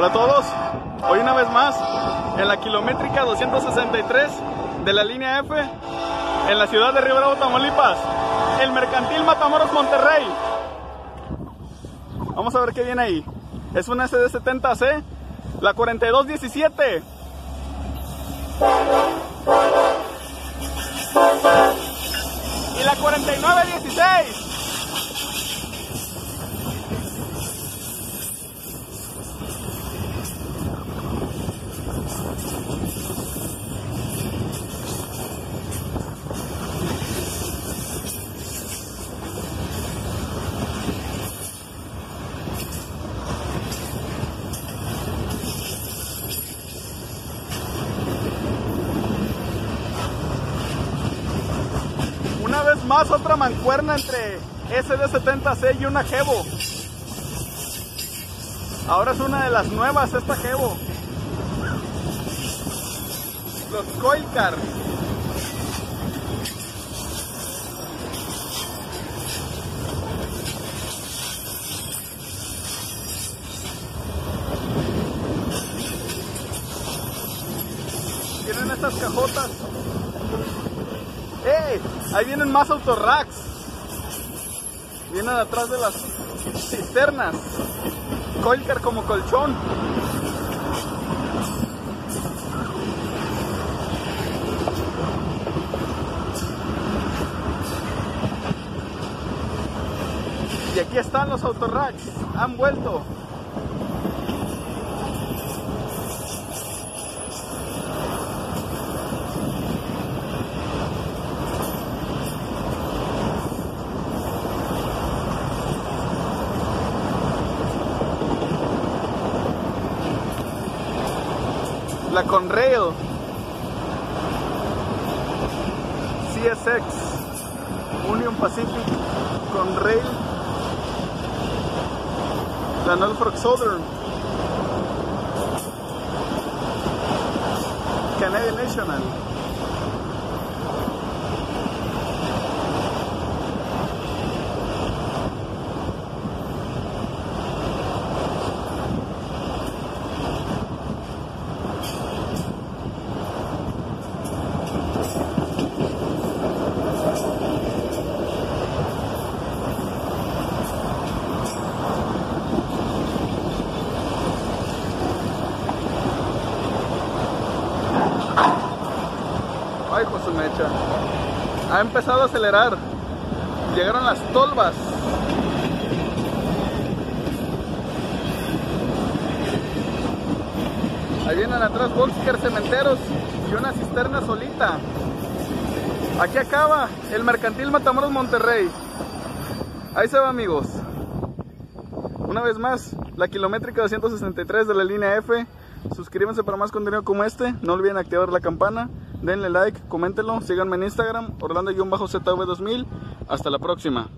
Hola a todos, hoy una vez más en la kilométrica 263 de la línea F en la ciudad de Río Bravo, Tamaulipas, el mercantil Matamoros Monterrey. Vamos a ver qué viene ahí. Es una SD70C, la 4217. Y la 4916. Una vez más otra mancuerna entre SD70C y una Jevo. Ahora es una de las nuevas esta Jevo. Los Coil Car. Tienen estas cajotas ¡Ey! Ahí vienen más autorracks. Vienen atrás de las cisternas. Coilcar como colchón. Y aquí están los autorracks. Han vuelto. La Conrail CSX Union Pacific. Conrail la Norfolk Southern. Canadian National Mecha. Ha empezado a acelerar. Llegaron las tolvas. Ahí vienen atrás Volkswagen cementeros y una cisterna solita. Aquí acaba el mercantil Matamoros Monterrey. Ahí se va amigos. Una vez más, la kilométrica 263 de la línea F. Suscríbanse para más contenido como este. No olviden activar la campana. Denle like, coméntenlo. Síganme en Instagram, Orlando-ZV2000. Hasta la próxima.